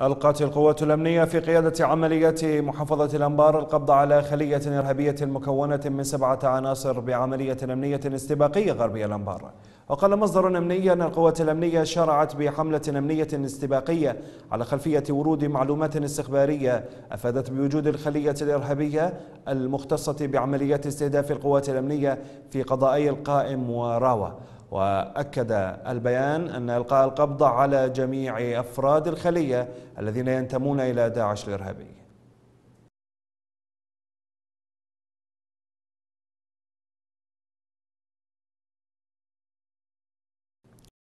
ألقت القوات الأمنية في قيادة عملية محافظة الأنبار القبض على خلية إرهابية مكونة من سبعة عناصر بعملية أمنية استباقية غربي الأنبار. وقال مصدر أمني أن القوات الأمنية شرعت بحملة أمنية استباقية على خلفية ورود معلومات استخبارية أفادت بوجود الخلية الإرهابية المختصة بعمليات استهداف القوات الأمنية في قضائي القائم وراوة. وأكد البيان أن إلقاء القبض على جميع أفراد الخلية الذين ينتمون إلى داعش الإرهابي.